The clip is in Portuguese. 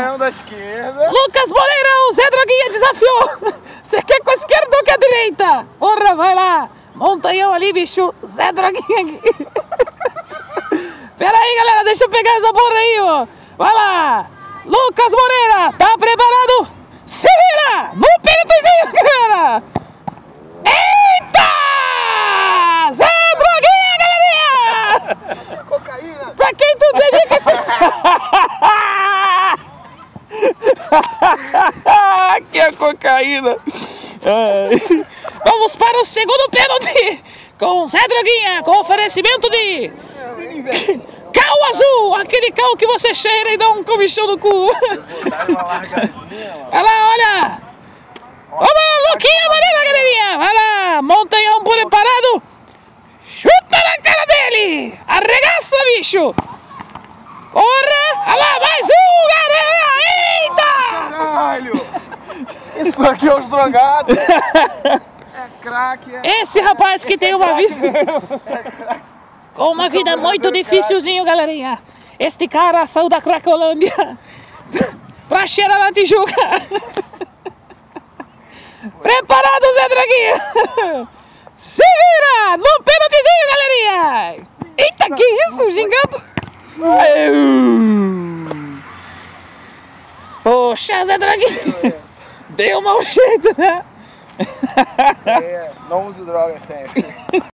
Canhão da esquerda. Lucas Moreirão, Zé Droguinha desafiou. Você quer com a esquerda ou com a direita? Porra, vai lá. Montanhão ali, bicho. Zé Droguinha aqui. Pera aí, galera, deixa eu pegar essa porra aí, ó. Vai lá. Lucas Moreira, tá preparado? Se vira! No pênaltizinho, galera! Eita! Zé Droguinha, galerinha! Cocaína. Pra quem tu dedica esse... Aqui é cocaína. Ai. Vamos para o segundo pênalti com Zé Droguinha, com oferecimento de cal azul, aquele cal que você cheira e dá um comichão no cu. Olha lá, olha. Vamos lá, Luquinha Amarela, galerinha. Vai lá, montanhão preparado. Chuta na cara dele. Arregaça, bicho. Porra. Olha lá, mais um, galera. Eita. Caralho! Isso aqui é os drogados. É crack, é. Esse rapaz que tem uma vida... vida. Com uma vida muito dificilzinho, galerinha. Este cara saiu da Cracolândia pra cheirar na Tijuca. Preparado, Zé Draguinha? Se vira! No pênaltizinho, galerinha! Eita, que isso, gingando? Poxa, Zé Draguinha! Deu mau jeito, né? É, não use droga sempre.